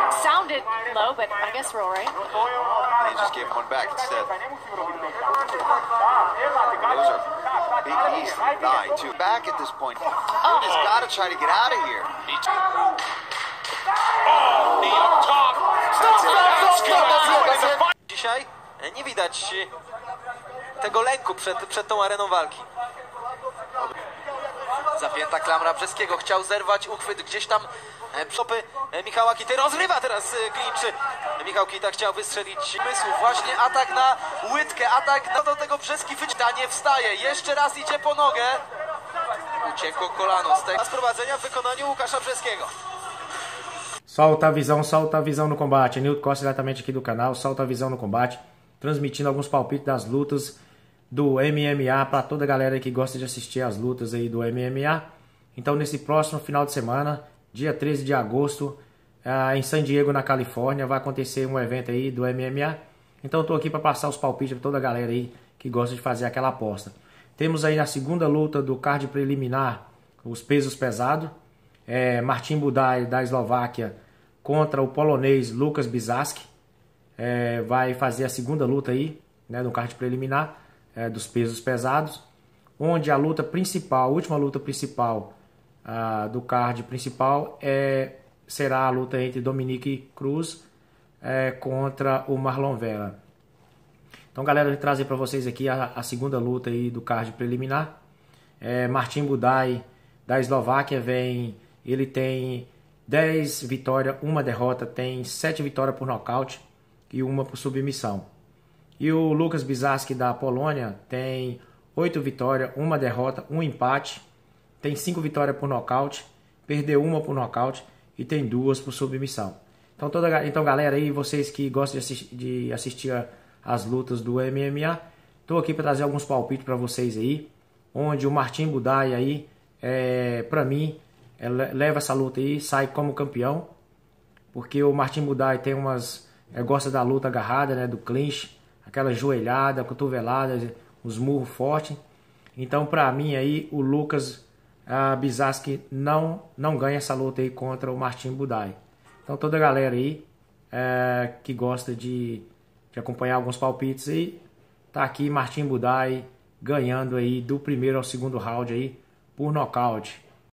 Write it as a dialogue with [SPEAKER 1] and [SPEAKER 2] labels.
[SPEAKER 1] That sounded low, but I guess we're all right.
[SPEAKER 2] They just gave him one back instead. Those are big knees from the thigh, too. Back at this point. Oh. Dude has got to try to get out of here.
[SPEAKER 3] Oh, knee up top.
[SPEAKER 2] That's it. That's good. That's it. That's it.
[SPEAKER 4] Dzisiaj nie widać tego lęku przed, przed tą areną walki. Zapięta klamra Brzeskiego. Chciał zerwać uchwyt gdzieś tam. e, Przopy e, Michała Kity rozrywa teraz e, klinczy. Michał Kita chciał wystrzelić mysłów. Właśnie atak na łydkę, atak na do tego Brzeski wyczyta, nie wstaje. Jeszcze raz idzie po nogę. Uciekło kolano z tego sprowadzenia w wykonaniu Łukasza Brzeskiego.
[SPEAKER 5] Solta a visão, solta a visão no combate. Nilton Costa diretamente aqui do canal, solta a visão no combate, transmitindo alguns palpites das lutas do MMA para toda a galera que gosta de assistir as lutas aí do MMA. Então nesse próximo final de semana, dia 13 de agosto, ah, em San Diego, na Califórnia, vai acontecer um evento aí do MMA. Então estou aqui para passar os palpites para toda a galera aí que gosta de fazer aquela aposta. Temos aí a segunda luta do card preliminar, os pesos pesados. É, Martin Budaj da Eslováquia contra o polonês Lucas Bizaski. É, vai fazer a segunda luta aí, né, no card preliminar é, dos pesos pesados, onde a luta principal, a última luta principal do card principal é será a luta entre Dominique Cruz é, contra o Marlon Vera. Então, galera, eu vou trazer para vocês aqui a, a, segunda luta aí do card preliminar. É, Martin Budaj da Eslováquia vem, ele tem 10 vitórias, uma derrota, tem 7 vitórias por nocaute e uma por submissão. E o Lucas Bizaski da Polônia tem 8 vitórias, uma derrota, um empate, tem 5 vitórias por nocaute, perdeu uma por nocaute e tem duas por submissão. Então, toda, então galera aí, vocês que gostam de assistir, de assistir as lutas do MMA, estou aqui para trazer alguns palpites para vocês aí, onde o Martin Budai aí, é, para mim, é, leva essa luta aí, sai como campeão, porque o Martin Budai tem umas, é, gosta da luta agarrada, né, do clinch, aquela joelhada, cotovelada, os murros fortes. Então, para mim aí, o Lucas a Bizaski não, não ganha essa luta aí contra o Martin Budai. Então toda a galera aí é, que gosta de, de acompanhar alguns palpites aí, tá aqui Martin Budai ganhando aí do primeiro ao segundo round aí por nocaute.